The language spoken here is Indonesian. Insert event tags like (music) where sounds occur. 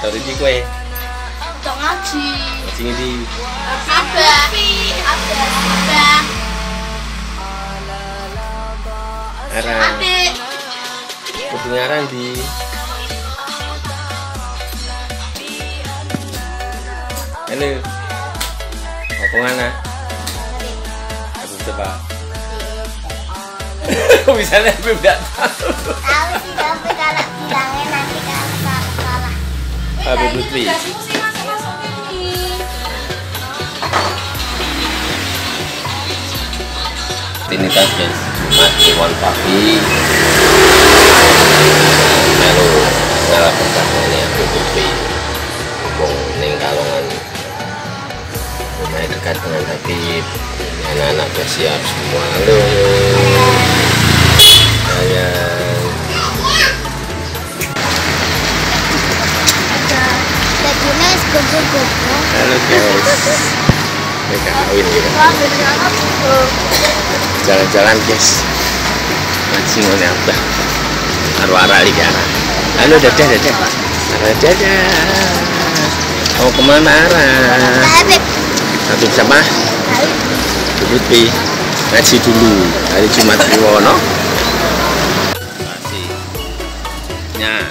Iki kowe Tok ngaji. ngaji ngendi? Abah. Abah. Abah. Arang. Adik. Kudu ngarang di Halo. Apa mana? Aku coba. (laughs) Kok bisa lebih enggak tahu. Tahu sih tapi kalau Habib Lutfi. Sih masuk-masuk ini. Rutinitas guys, Jumat Kliwon pagi Melu pertama ini aku Lutfi. Ngomong ning kalongan. Rumah dekat dengan Habib. Anak-anak udah siap semua. Halo. Sayang Halo guys. Kawin apa jalan-jalan guys. Masih mau apa arwara di cara halo dadah dadah halo dadah. Mau ke mana arah Habib. satu sama. Lutfi ngaji dulu. Hari Jumat Kliwono masih. Nya